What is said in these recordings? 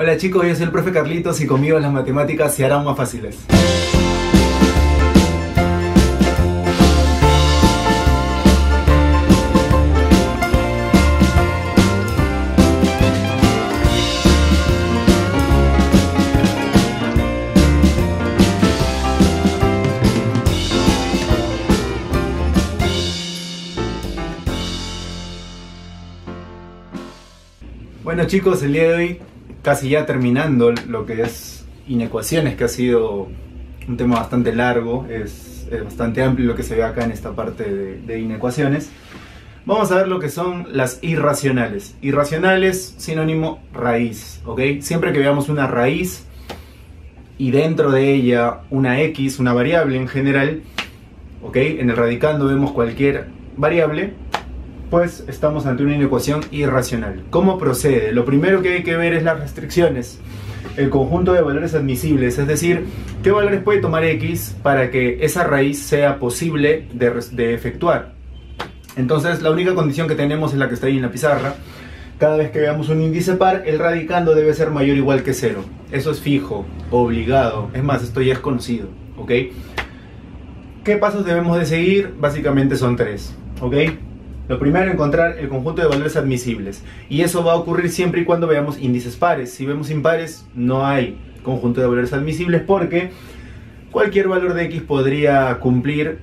Hola chicos, yo soy el profe Carlitos y conmigo las matemáticas se harán más fáciles. Bueno chicos, el día de hoy casi ya terminando lo que es inecuaciones, que ha sido un tema bastante largo, es, bastante amplio lo que se ve acá en esta parte de, de, inecuaciones. Vamos a ver lo que son las irracionales. Irracionales, sinónimo raíz, ¿ok? Siempre que veamos una raíz y dentro de ella una x, una variable en general, ¿ok? En el radicando vemos cualquier variable, pues estamos ante una inecuación irracional. ¿Cómo procede? Lo primero que hay que ver es las restricciones, el conjunto de valores admisibles, es decir, qué valores puede tomar x para que esa raíz sea posible de, efectuar. Entonces, la única condición que tenemos es la que está ahí en la pizarra. Cada vez que veamos un índice par, el radicando debe ser mayor o igual que cero. Eso es fijo, obligado. Es más, esto ya es conocido, ¿ok? ¿Qué pasos debemos de seguir? Básicamente son tres, ¿ok? Lo primero, encontrar el conjunto de valores admisibles. Y eso va a ocurrir siempre y cuando veamos índices pares. Si vemos impares, no hay conjunto de valores admisibles porque cualquier valor de x podría cumplir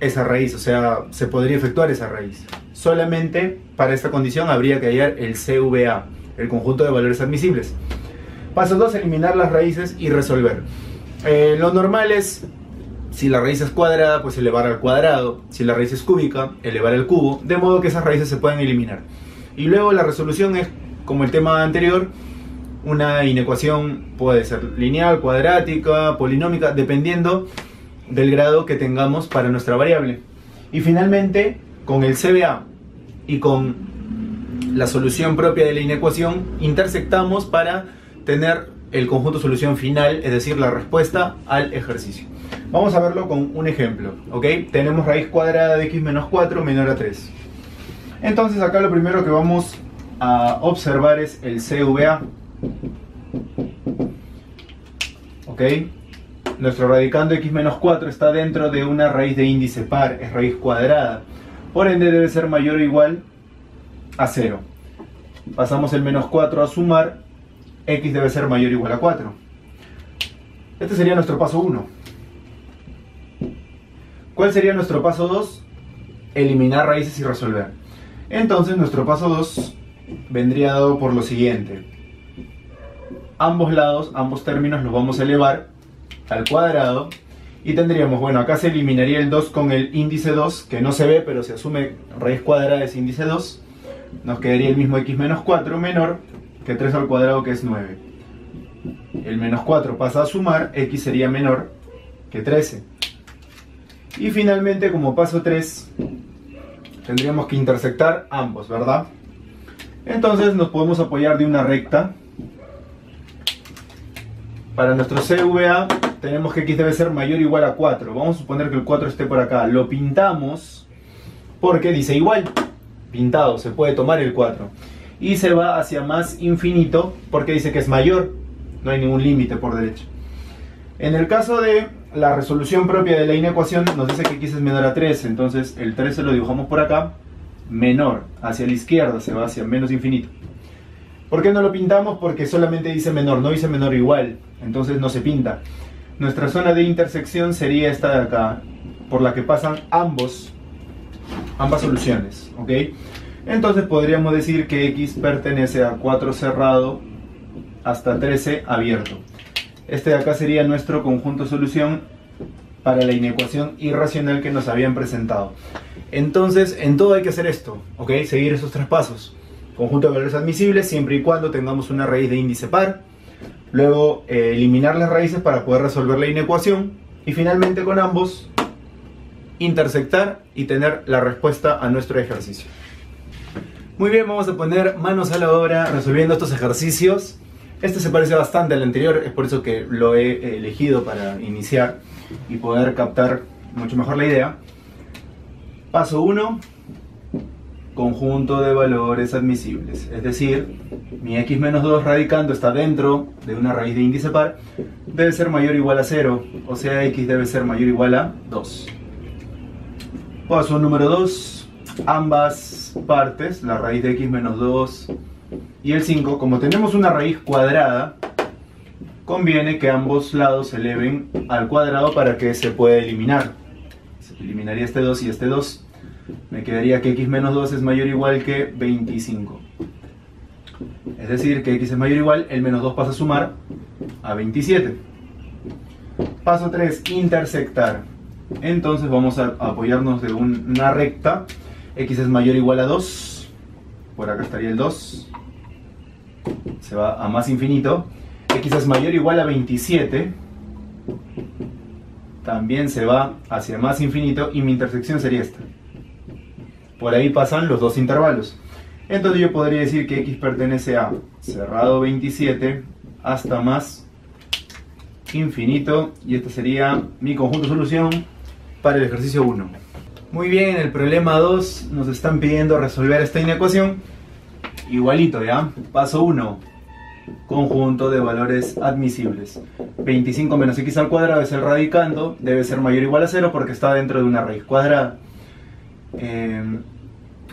esa raíz, o sea, se podría efectuar esa raíz. Solamente para esta condición habría que hallar el CVA, el conjunto de valores admisibles. Paso 2, eliminar las raíces y resolver. Eh, lo normal es si la raíz es cuadrada, pues elevar al cuadrado. Si la raíz es cúbica, elevar al cubo. De modo que esas raíces se pueden eliminar. Y luego la resolución es, como el tema anterior, una inecuación puede ser lineal, cuadrática, polinómica, dependiendo del grado que tengamos para nuestra variable. Y finalmente, con el CBA y con la solución propia de la inecuación, intersectamos para tener el conjunto solución final, es decir, la respuesta al ejercicio. Vamos a verlo con un ejemplo, ¿ok? Tenemos raíz cuadrada de x menos 4 menor a 3. Entonces acá lo primero que vamos a observar es el CVA. ¿Ok? Nuestro radicando x menos 4 está dentro de una raíz de índice par, es raíz cuadrada. Por ende debe ser mayor o igual a 0. Pasamos el menos 4 a sumar, x debe ser mayor o igual a 4. Este sería nuestro paso 1. ¿Cuál sería nuestro paso 2? Eliminar raíces y resolver. Entonces nuestro paso 2 vendría dado por lo siguiente. Ambos lados, ambos términos los vamos a elevar al cuadrado y tendríamos, bueno, acá se eliminaría el 2 con el índice 2, que no se ve, pero se asume raíz cuadrada ese índice 2. Nos quedaría el mismo x menos 4 menor que 3 al cuadrado, que es 9. El menos 4 pasa a sumar, x sería menor que 13. Y finalmente, como paso 3, tendríamos que intersectar ambos, ¿verdad? Entonces nos podemos apoyar de una recta. Para nuestro CVA tenemos que x debe ser mayor o igual a 4. Vamos a suponer que el 4 esté por acá. Lo pintamos porque dice igual. Pintado, se puede tomar el 4. Y se va hacia más infinito porque dice que es mayor. No hay ningún límite por derecho. En el caso de la resolución propia de la inecuación nos dice que x es menor a 3, entonces el 13 lo dibujamos por acá, menor, hacia la izquierda, se va hacia menos infinito. ¿Por qué no lo pintamos? Porque solamente dice menor, no dice menor igual, entonces no se pinta. Nuestra zona de intersección sería esta de acá, por la que pasan ambos, ambas soluciones, ¿ok? Entonces podríamos decir que x pertenece a 4 cerrado hasta 13 abierto. Este de acá sería nuestro conjunto solución para la inecuación irracional que nos habían presentado. Entonces, en todo hay que hacer esto, ¿ok? Seguir esos tres pasos. Conjunto de valores admisibles siempre y cuando tengamos una raíz de índice par. Luego, eh, eliminar las raíces para poder resolver la inecuación. Y finalmente, con ambos, intersectar y tener la respuesta a nuestro ejercicio. Muy bien, vamos a poner manos a la obra resolviendo estos ejercicios. Este se parece bastante al anterior, es por eso que lo he elegido para iniciar y poder captar mucho mejor la idea. Paso 1, conjunto de valores admisibles. Es decir, mi x menos 2 radicando está dentro de una raíz de índice par, debe ser mayor o igual a 0, o sea, x debe ser mayor o igual a 2. Paso número 2, ambas partes, la raíz de x menos 2 y el 5, como tenemos una raíz cuadrada, conviene que ambos lados se eleven al cuadrado para que se pueda eliminar. Eliminaría este 2 y este 2. Me quedaría que x menos 2 es mayor o igual que 25. Es decir, que x es mayor o igual, el menos 2 pasa a sumar a 27. Paso 3, intersectar. Entonces vamos a apoyarnos de una recta. X es mayor o igual a 2. Por acá estaría el 2 se va a más infinito. X es mayor o igual a 27. También se va hacia más infinito y mi intersección sería esta. Por ahí pasan los dos intervalos. Entonces yo podría decir que X pertenece a cerrado 27 hasta más infinito y este sería mi conjunto solución para el ejercicio 1. Muy bien, en el problema 2 nos están pidiendo resolver esta inecuación igualito, ¿ya? Paso 1, conjunto de valores admisibles. 25 menos x al cuadrado es el radicando, debe ser mayor o igual a 0 porque está dentro de una raíz cuadrada. Eh,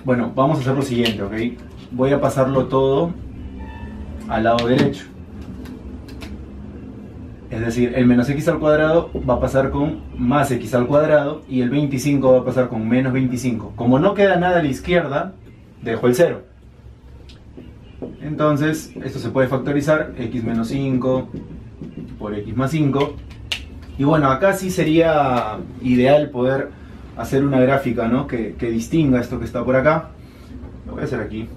bueno, vamos a hacer lo siguiente, ¿ok? Voy a pasarlo todo al lado derecho. Es decir, el menos x al cuadrado va a pasar con más x al cuadrado y el 25 va a pasar con menos 25. Como no queda nada a la izquierda, dejo el 0. Entonces, esto se puede factorizar, x menos 5 por x más 5. Y bueno, acá sí sería ideal poder hacer una gráfica ¿no? que, distinga esto que está por acá. Lo voy a hacer aquí.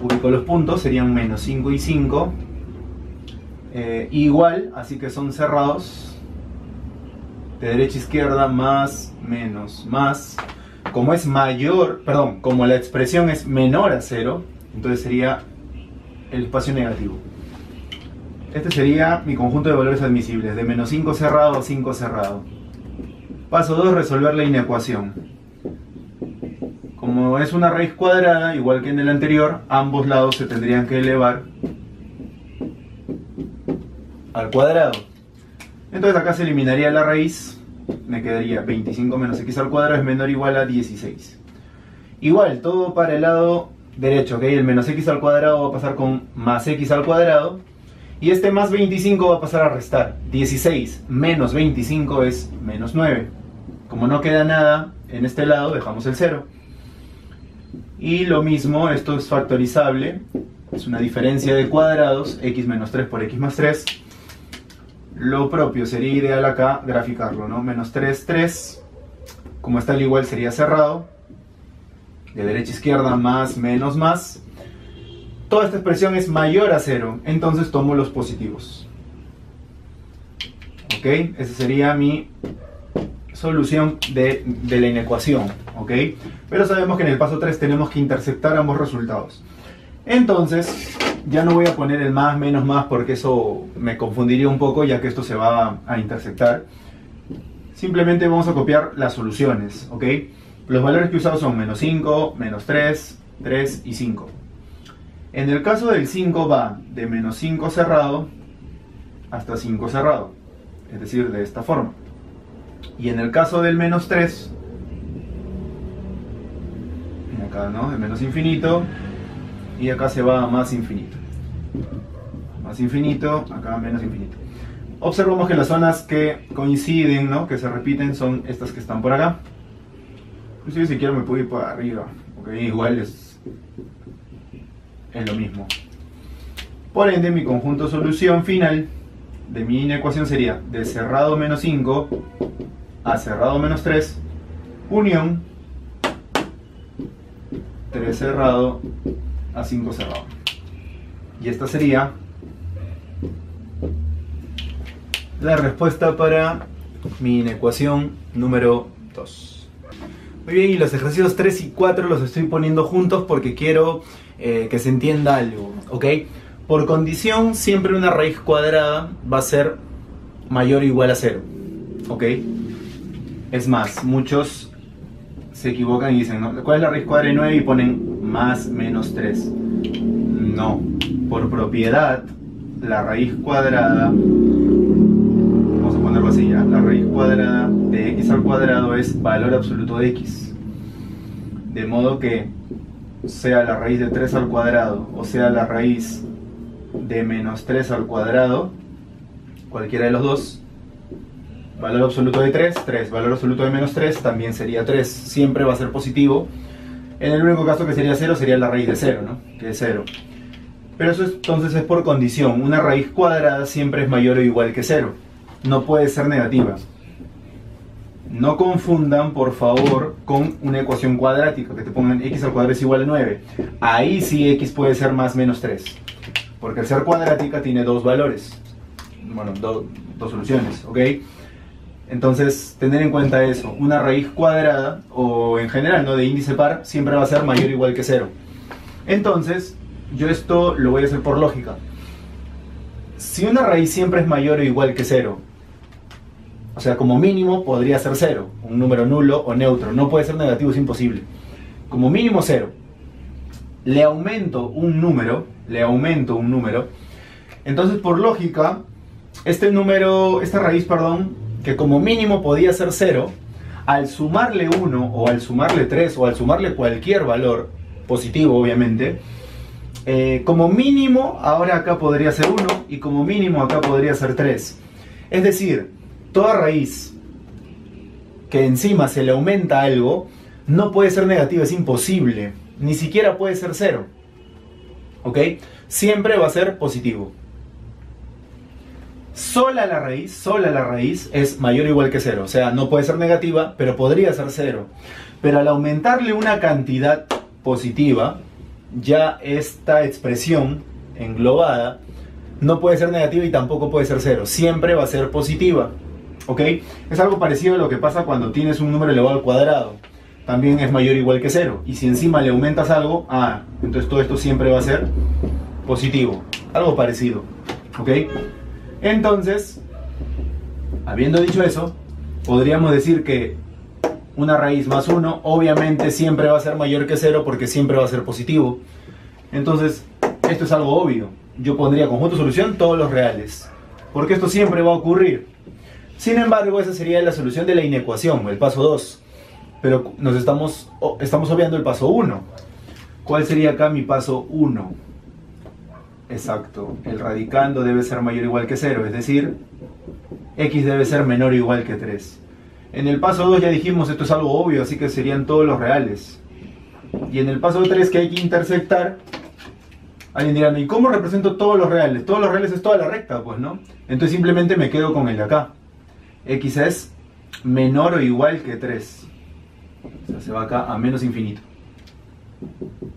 Ubico los puntos, serían menos 5 y 5. Eh, igual, así que son cerrados. De derecha a izquierda, más, menos, más como es mayor, perdón, como la expresión es menor a cero, entonces sería el espacio negativo. Este sería mi conjunto de valores admisibles, de menos 5 cerrado a 5 cerrado. Paso 2, resolver la inecuación. Como es una raíz cuadrada, igual que en el anterior, ambos lados se tendrían que elevar al cuadrado. Entonces acá se eliminaría la raíz me quedaría 25 menos x al cuadrado es menor o igual a 16. Igual, todo para el lado derecho, ¿ok? El menos x al cuadrado va a pasar con más x al cuadrado. Y este más 25 va a pasar a restar. 16 menos 25 es menos 9. Como no queda nada en este lado, dejamos el 0. Y lo mismo, esto es factorizable. Es una diferencia de cuadrados, x menos 3 por x más 3 lo propio sería ideal acá graficarlo, ¿no? Menos 3, 3. Como está el igual sería cerrado. De derecha a izquierda, más, menos, más. Toda esta expresión es mayor a 0, entonces tomo los positivos. ¿Ok? Esa sería mi solución de, de la inecuación. ¿Ok? Pero sabemos que en el paso 3 tenemos que intersectar ambos resultados. Entonces, ya no voy a poner el más, menos, más, porque eso me confundiría un poco, ya que esto se va a intersectar. Simplemente vamos a copiar las soluciones, ¿ok? Los valores que he usado son menos 5, menos 3, 3 y 5. En el caso del 5 va de menos 5 cerrado hasta 5 cerrado, es decir, de esta forma. Y en el caso del menos 3, acá, ¿no? De menos infinito y acá se va a más infinito. Más infinito, acá menos infinito. Observamos que las zonas que coinciden, ¿no? que se repiten, son estas que están por acá. Inclusive si quiero me puedo ir por arriba, porque igual es, es lo mismo. Por ende, mi conjunto solución final de mi inecuación sería de cerrado menos 5 a cerrado menos 3, unión 3 cerrado a 5 cerrado. Y esta sería la respuesta para mi inecuación número 2. Muy bien, y los ejercicios 3 y 4 los estoy poniendo juntos porque quiero eh, que se entienda algo, ¿ok? Por condición, siempre una raíz cuadrada va a ser mayor o igual a 0, ¿ok? Es más, muchos se equivocan y dicen, ¿no? ¿cuál es la raíz cuadrada de 9? Y ponen más menos 3. No, por propiedad, la raíz cuadrada, vamos a ponerlo así ya, la raíz cuadrada de x al cuadrado es valor absoluto de x. De modo que sea la raíz de 3 al cuadrado o sea la raíz de menos 3 al cuadrado, cualquiera de los dos, valor absoluto de 3, 3, valor absoluto de menos 3 también sería 3, siempre va a ser positivo. En el único caso que sería 0 sería la raíz de 0, ¿no? Que es 0. Pero eso entonces es por condición, una raíz cuadrada siempre es mayor o igual que 0, no puede ser negativa. No confundan, por favor, con una ecuación cuadrática, que te pongan x al cuadrado es igual a 9. Ahí sí x puede ser más menos 3. Porque al ser cuadrática tiene dos valores. Bueno, dos soluciones, ¿ok? Entonces, tener en cuenta eso. Una raíz cuadrada, o en general, ¿no? De índice par, siempre va a ser mayor o igual que 0. Entonces, yo esto lo voy a hacer por lógica. Si una raíz siempre es mayor o igual que 0, o sea, como mínimo podría ser 0, un número nulo o neutro, no puede ser negativo, es imposible. Como mínimo 0. Le aumento un número, le aumento un número, entonces por lógica, este número, esta raíz, perdón, que como mínimo podía ser 0, al sumarle 1 o al sumarle 3 o al sumarle cualquier valor, positivo obviamente, eh, como mínimo ahora acá podría ser 1 y como mínimo acá podría ser 3. Es decir, toda raíz que encima se le aumenta algo no puede ser negativa, es imposible. Ni siquiera puede ser 0. ¿Ok? Siempre va a ser positivo. Sola la raíz, sola la raíz es mayor o igual que 0. O sea, no puede ser negativa, pero podría ser 0. Pero al aumentarle una cantidad positiva, ya esta expresión englobada no puede ser negativa y tampoco puede ser cero. Siempre va a ser positiva. ¿Ok? Es algo parecido a lo que pasa cuando tienes un número elevado al cuadrado. También es mayor o igual que cero. Y si encima le aumentas algo, ah, entonces todo esto siempre va a ser positivo. Algo parecido. ¿Ok? Entonces, habiendo dicho eso, podríamos decir que una raíz más 1, obviamente siempre va a ser mayor que 0 porque siempre va a ser positivo. Entonces, esto es algo obvio. Yo pondría conjunto solución todos los reales, porque esto siempre va a ocurrir. Sin embargo, esa sería la solución de la inecuación, el paso 2. Pero nos estamos, estamos obviando el paso 1. ¿Cuál sería acá mi paso 1? Exacto, el radicando debe ser mayor o igual que 0, es decir, x debe ser menor o igual que 3. En el paso 2 ya dijimos, esto es algo obvio, así que serían todos los reales. Y en el paso 3 que hay que intersectar, alguien dirá, ¿y cómo represento todos los reales? Todos los reales es toda la recta, pues, ¿no? Entonces simplemente me quedo con el de acá. X es menor o igual que 3. O sea, se va acá a menos infinito.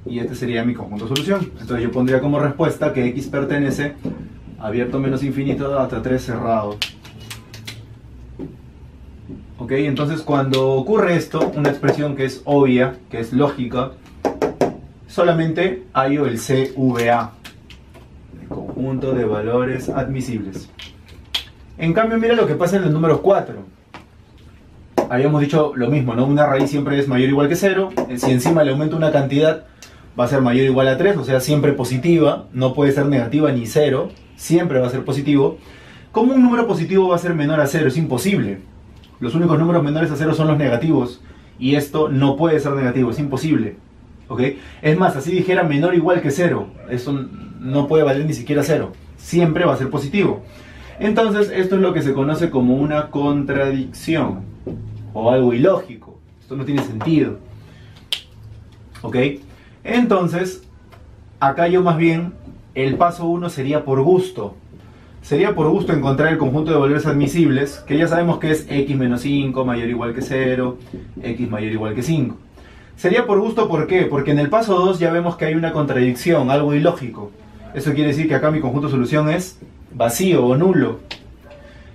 Y este sería mi conjunto solución. Entonces yo pondría como respuesta que X pertenece abierto menos infinito hasta 3 cerrado. ¿Ok? Entonces cuando ocurre esto, una expresión que es obvia, que es lógica, solamente hay el CVA, el conjunto de valores admisibles. En cambio, mira lo que pasa en el número 4. Habíamos dicho lo mismo, ¿no? Una raíz siempre es mayor o igual que 0. Si encima le aumento una cantidad, va a ser mayor o igual a 3, o sea, siempre positiva. No puede ser negativa ni 0, siempre va a ser positivo. ¿Cómo un número positivo va a ser menor a 0? Es imposible. Los únicos números menores a cero son los negativos. Y esto no puede ser negativo, es imposible. ¿Ok? Es más, así dijera menor o igual que cero. Esto no puede valer ni siquiera cero. Siempre va a ser positivo. Entonces, esto es lo que se conoce como una contradicción. O algo ilógico. Esto no tiene sentido. ¿Ok? Entonces, acá yo más bien, el paso 1 sería por gusto sería por gusto encontrar el conjunto de valores admisibles, que ya sabemos que es x menos 5 mayor o igual que 0, x mayor o igual que 5. Sería por gusto, ¿por qué? Porque en el paso 2 ya vemos que hay una contradicción, algo ilógico. Eso quiere decir que acá mi conjunto de solución es vacío o nulo.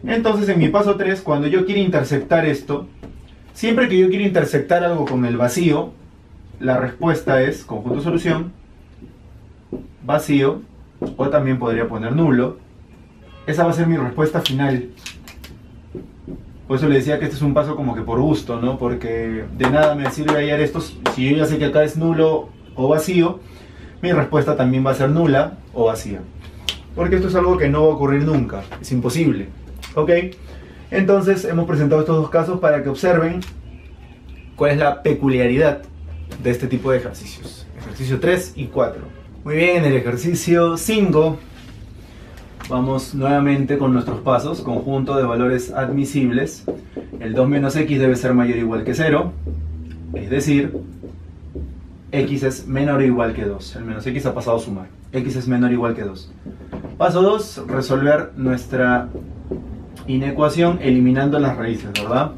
Entonces en mi paso 3, cuando yo quiero intersectar esto, siempre que yo quiero intersectar algo con el vacío, la respuesta es conjunto solución, vacío, o también podría poner nulo, esa va a ser mi respuesta final. Por eso le decía que este es un paso como que por gusto, ¿no? Porque de nada me sirve hallar estos, si yo ya sé que acá es nulo o vacío, mi respuesta también va a ser nula o vacía. Porque esto es algo que no va a ocurrir nunca, es imposible. ¿Ok? Entonces hemos presentado estos dos casos para que observen cuál es la peculiaridad de este tipo de ejercicios. Ejercicio 3 y 4. Muy bien, en el ejercicio 5 vamos nuevamente con nuestros pasos. Conjunto de valores admisibles. El 2 menos x debe ser mayor o igual que 0. Es decir, x es menor o igual que 2. El menos x ha pasado a sumar. x es menor o igual que 2. Paso 2, resolver nuestra inecuación eliminando las raíces, ¿verdad?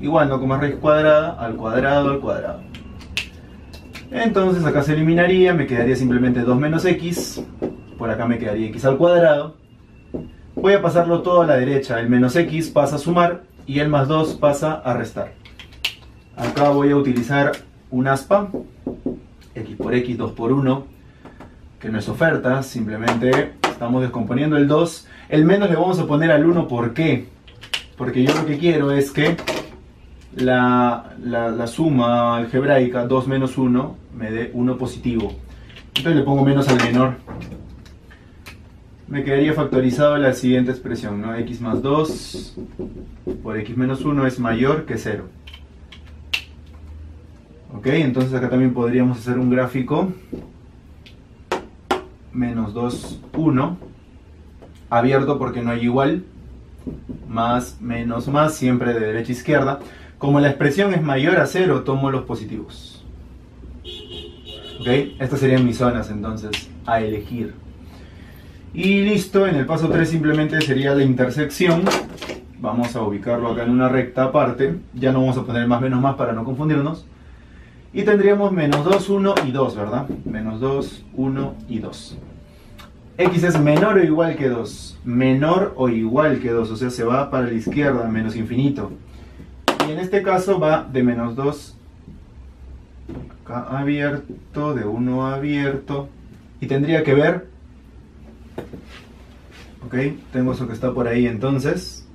Igual, no como raíz cuadrada, al cuadrado, al cuadrado. Entonces acá se eliminaría, me quedaría simplemente 2 menos x, por acá me quedaría x al cuadrado. Voy a pasarlo todo a la derecha, el menos x pasa a sumar y el más 2 pasa a restar. Acá voy a utilizar un aspa, x por x, 2 por 1, que no es oferta, simplemente estamos descomponiendo el 2. El menos le vamos a poner al 1, ¿por qué? Porque yo lo que quiero es que la, la, suma algebraica 2 menos 1 me dé 1 positivo. Entonces le pongo menos al menor. Me quedaría factorizado la siguiente expresión, ¿no? x más 2 por x menos 1 es mayor que 0. Ok, entonces acá también podríamos hacer un gráfico menos 2, 1 abierto porque no hay igual más, menos, más, siempre de derecha a izquierda como la expresión es mayor a cero, tomo los positivos. ¿Ok? Estas serían mis zonas entonces a elegir. Y listo, en el paso 3 simplemente sería la intersección. Vamos a ubicarlo acá en una recta aparte. Ya no vamos a poner más menos más para no confundirnos. Y tendríamos menos 2, 1 y 2, ¿verdad? Menos 2, 1 y 2. X es menor o igual que 2. Menor o igual que 2, o sea, se va para la izquierda, menos infinito. Y en este caso va de menos 2 acá abierto, de 1 abierto. Y tendría que ver... Ok, tengo eso que está por ahí entonces.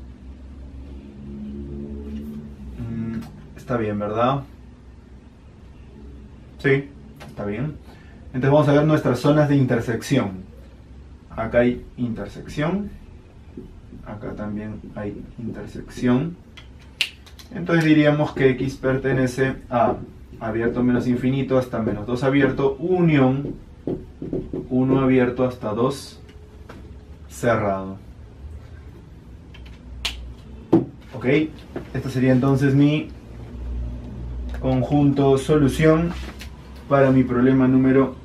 Mm, está bien, ¿verdad? Sí, está bien. Entonces vamos a ver nuestras zonas de intersección. Acá hay intersección. Acá también hay intersección. Entonces diríamos que x pertenece a abierto menos infinito hasta menos 2 abierto, unión 1 abierto hasta 2 cerrado. Ok, este sería entonces mi conjunto solución para mi problema número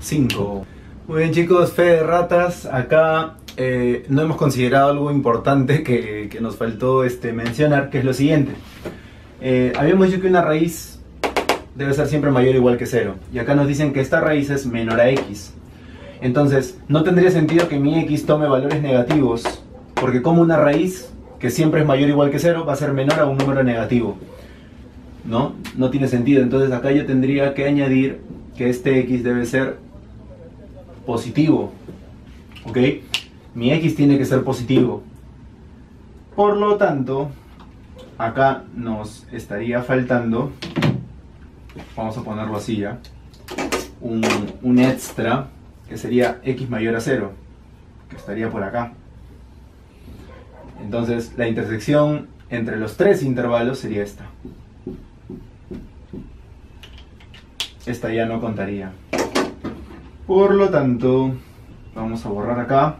5. Muy bien chicos, fe de ratas, acá eh, no hemos considerado algo importante que, nos faltó este, mencionar, que es lo siguiente. Eh, habíamos dicho que una raíz debe ser siempre mayor o igual que cero. Y acá nos dicen que esta raíz es menor a x. Entonces, no tendría sentido que mi x tome valores negativos, porque como una raíz que siempre es mayor o igual que cero va a ser menor a un número negativo. ¿No? No tiene sentido. Entonces acá yo tendría que añadir que este x debe ser positivo. ¿Ok? mi x tiene que ser positivo. Por lo tanto, acá nos estaría faltando, vamos a ponerlo así ya, un, extra que sería x mayor a 0, que estaría por acá. Entonces la intersección entre los tres intervalos sería esta. Esta ya no contaría. Por lo tanto, vamos a borrar acá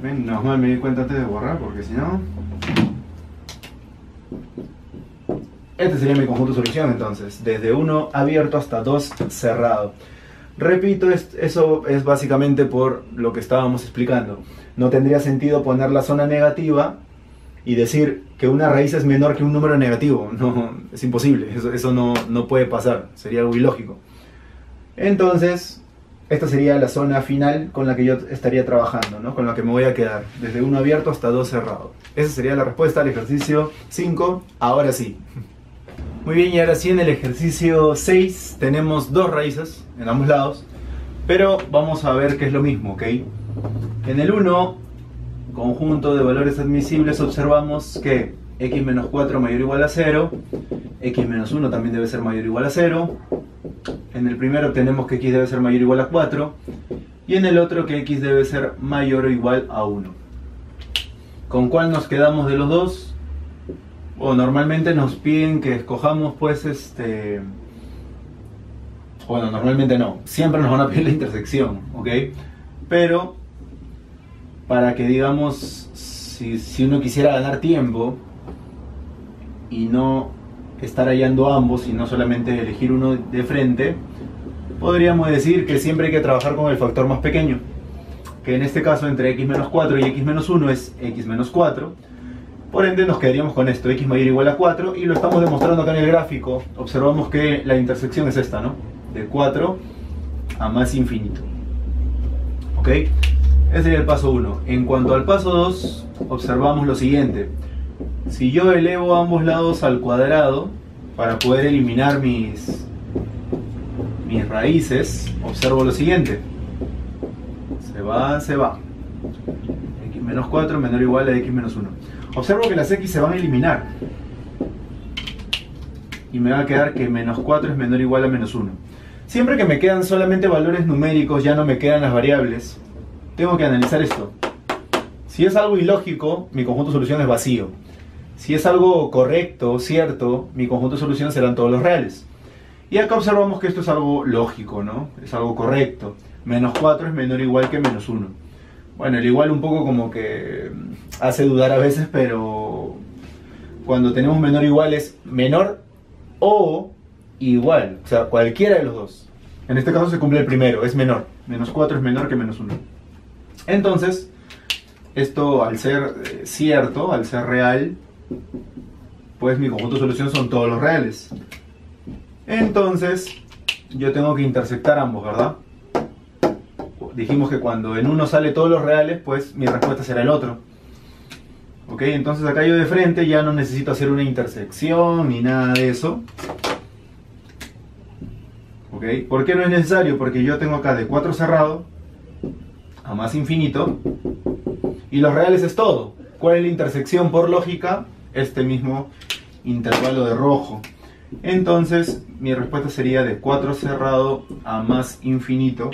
Menos mal me di cuenta antes de borrar, porque si no... Este sería mi conjunto de solución entonces, desde 1 abierto hasta 2 cerrado. Repito, eso es básicamente por lo que estábamos explicando. No tendría sentido poner la zona negativa y decir que una raíz es menor que un número negativo. No, es imposible, eso, eso no, no puede pasar, sería algo ilógico. Entonces, esta sería la zona final con la que yo estaría trabajando, ¿no? con la que me voy a quedar, desde uno abierto hasta dos cerrado. Esa sería la respuesta al ejercicio 5, ahora sí. Muy bien, y ahora sí en el ejercicio 6 tenemos dos raíces en ambos lados, pero vamos a ver qué es lo mismo, ¿ok? En el 1 conjunto de valores admisibles, observamos que x menos 4 mayor o igual a 0, x menos 1 también debe ser mayor o igual a 0, en el primero obtenemos que x debe ser mayor o igual a 4, y en el otro que x debe ser mayor o igual a 1. ¿Con cuál nos quedamos de los dos? O normalmente nos piden que escojamos pues este... Bueno, normalmente no, siempre nos van a pedir la intersección, ¿ok? Pero para que digamos, si, si uno quisiera ganar tiempo y no estar hallando ambos y no solamente elegir uno de frente, podríamos decir que siempre hay que trabajar con el factor más pequeño, que en este caso entre x menos 4 y x menos 1 es x menos 4. Por ende nos quedaríamos con esto, x mayor o igual a 4, y lo estamos demostrando acá en el gráfico. Observamos que la intersección es esta, ¿no? De 4 a más infinito. ¿Ok? Ese sería el paso 1. En cuanto al paso 2, observamos lo siguiente. Si yo elevo ambos lados al cuadrado para poder eliminar mis, mis raíces, observo lo siguiente. Se va, se va. x menos 4 menor o igual a x menos 1. Observo que las x se van a eliminar. Y me va a quedar que menos 4 es menor o igual a menos 1. Siempre que me quedan solamente valores numéricos, ya no me quedan las variables, tengo que analizar esto. Si es algo ilógico, mi conjunto de solución es vacío. Si es algo correcto, cierto, mi conjunto de soluciones serán todos los reales. Y acá observamos que esto es algo lógico, ¿no? Es algo correcto. Menos 4 es menor o igual que menos 1. Bueno, el igual un poco como que hace dudar a veces, pero cuando tenemos menor o igual es menor o igual. O sea, cualquiera de los dos. En este caso se cumple el primero, es menor. Menos 4 es menor que menos 1. Entonces, esto al ser eh, cierto, al ser real, pues mi conjunto de solución son todos los reales. Entonces, yo tengo que intersectar ambos, ¿verdad? Dijimos que cuando en uno sale todos los reales, pues mi respuesta será el otro. ¿Ok? Entonces acá yo de frente ya no necesito hacer una intersección ni nada de eso. ¿Ok? ¿Por qué no es necesario? Porque yo tengo acá de 4 cerrado a más infinito. Y los reales es todo. ¿Cuál es la intersección por lógica? Este mismo intervalo de rojo. Entonces, mi respuesta sería de 4 cerrado a más infinito.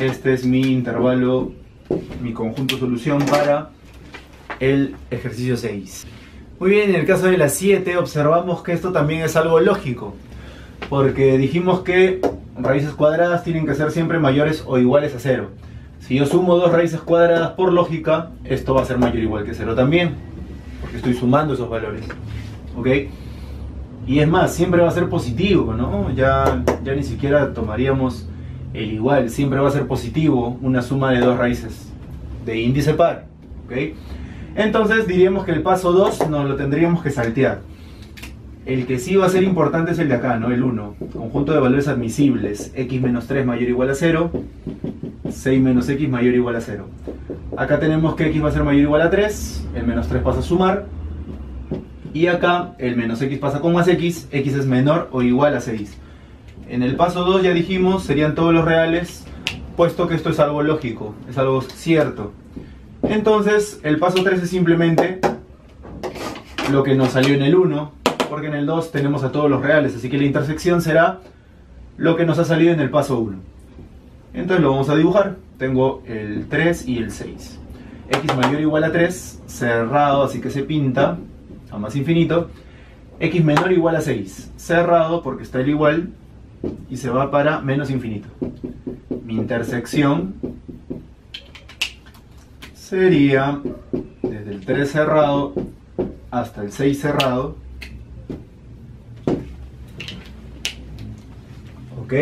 Este es mi intervalo, mi conjunto solución para el ejercicio 6. Muy bien, en el caso de la 7 observamos que esto también es algo lógico. Porque dijimos que raíces cuadradas tienen que ser siempre mayores o iguales a 0. Si yo sumo dos raíces cuadradas por lógica, esto va a ser mayor o igual que 0 también, estoy sumando esos valores. ¿Ok? Y es más, siempre va a ser positivo, ¿no? Ya, ya ni siquiera tomaríamos el igual, siempre va a ser positivo una suma de dos raíces de índice par. ¿Ok? Entonces diríamos que el paso 2 nos lo tendríamos que saltear. El que sí va a ser importante es el de acá, ¿no? El 1. Conjunto de valores admisibles. x menos 3 mayor o igual a 0. 6 menos x mayor o igual a 0. Acá tenemos que x va a ser mayor o igual a 3, el menos 3 pasa a sumar, y acá el menos x pasa con más x, x es menor o igual a 6. En el paso 2 ya dijimos, serían todos los reales, puesto que esto es algo lógico, es algo cierto. Entonces, el paso 3 es simplemente lo que nos salió en el 1, porque en el 2 tenemos a todos los reales, así que la intersección será lo que nos ha salido en el paso 1. Entonces lo vamos a dibujar. Tengo el 3 y el 6. x mayor o igual a 3, cerrado, así que se pinta a más infinito. x menor o igual a 6, cerrado porque está el igual y se va para menos infinito. Mi intersección sería desde el 3 cerrado hasta el 6 cerrado. Ok.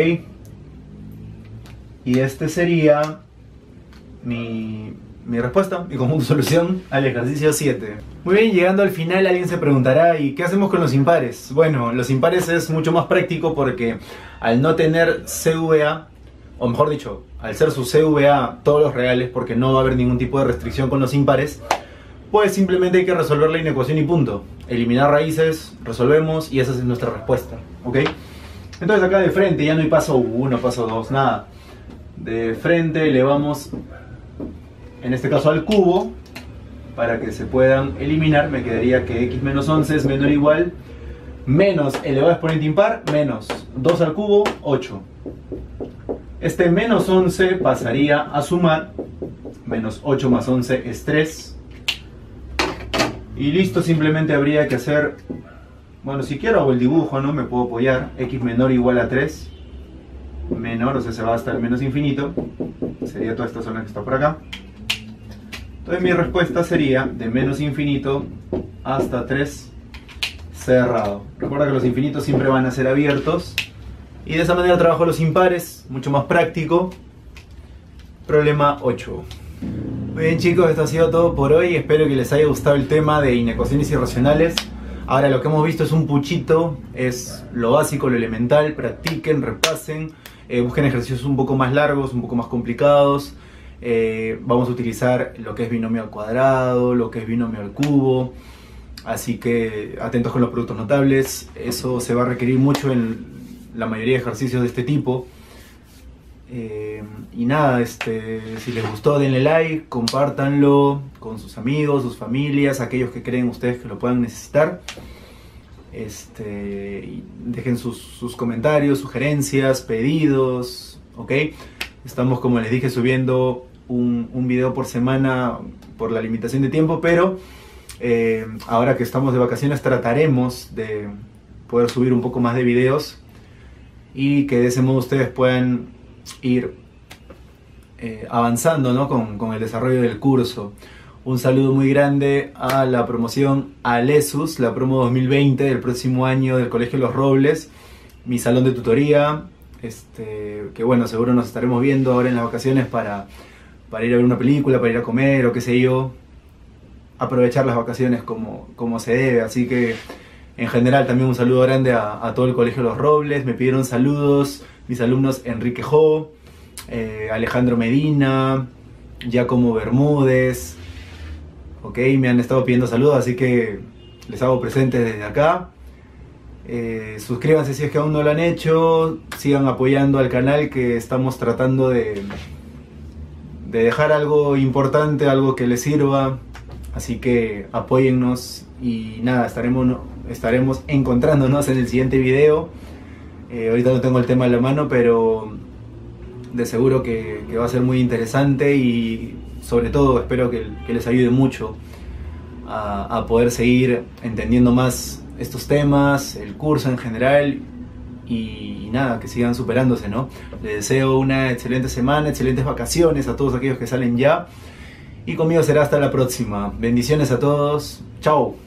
Y este sería mi, mi respuesta, conjunto de solución al ejercicio 7. Muy bien, llegando al final alguien se preguntará, ¿y qué hacemos con los impares? Bueno, los impares es mucho más práctico porque al no tener CVA, o mejor dicho, al ser su CVA todos los reales, porque no va a haber ningún tipo de restricción con los impares, pues simplemente hay que resolver la inecuación y punto. Eliminar raíces, resolvemos y esa es nuestra respuesta, ¿ok? Entonces acá de frente ya no hay paso 1, paso 2, nada de frente, elevamos en este caso al cubo para que se puedan eliminar, me quedaría que x menos 11 es menor o igual menos elevado a exponente impar menos 2 al cubo, 8. Este menos 11 pasaría a sumar, menos 8 más 11 es 3. Y listo, simplemente habría que hacer, bueno, si quiero hago el dibujo, ¿no? Me puedo apoyar, x menor igual a 3, menor, o sea, se va hasta el menos infinito, sería toda esta zona que está por acá. Entonces mi respuesta sería de menos infinito hasta 3 cerrado. Recuerda que los infinitos siempre van a ser abiertos. Y de esa manera trabajo los impares, mucho más práctico. Problema 8. Muy bien chicos, esto ha sido todo por hoy. Espero que les haya gustado el tema de inecuaciones irracionales. Ahora lo que hemos visto es un puchito, es lo básico, lo elemental. Practiquen, repasen, eh, busquen ejercicios un poco más largos, un poco más complicados. Eh, vamos a utilizar lo que es binomio al cuadrado, lo que es binomio al cubo. Así que atentos con los productos notables. Eso se va a requerir mucho en la mayoría de ejercicios de este tipo. Eh, y nada, este, si les gustó denle like, compártanlo con sus amigos, sus familias, aquellos que creen ustedes que lo puedan necesitar. Este, dejen sus, comentarios, sugerencias, pedidos, ¿ok? Estamos, como les dije, subiendo un, un video por semana por la limitación de tiempo, pero eh, ahora que estamos de vacaciones trataremos de poder subir un poco más de videos y que de ese modo ustedes puedan ir eh, avanzando ¿no? con, con, el desarrollo del curso. Un saludo muy grande a la promoción Alesus, la promo 2020 del próximo año del Colegio Los Robles, mi salón de tutoría, este, que bueno, seguro nos estaremos viendo ahora en las vacaciones para, para ir a ver una película, para ir a comer o qué sé yo, aprovechar las vacaciones como, como se debe. Así que en general también un saludo grande a, todo el Colegio Los Robles. Me pidieron saludos mis alumnos Enrique Jo, eh, Alejandro Medina, Giacomo Bermúdez. Ok, me han estado pidiendo saludos, así que les hago presentes desde acá. Eh, suscríbanse si es que aún no lo han hecho, sigan apoyando al canal que estamos tratando de, de dejar algo importante, algo que les sirva, Así que apóyennos y nada, estaremos, estaremos encontrándonos en el siguiente video. Eh, ahorita no tengo el tema en la mano, pero de seguro que, va a ser muy interesante y sobre todo espero que, les ayude mucho a, poder seguir entendiendo más estos temas, el curso en general y, nada, que sigan superándose, ¿no? Les deseo una excelente semana, excelentes vacaciones a todos aquellos que salen ya y conmigo será hasta la próxima. Bendiciones a todos. Chao.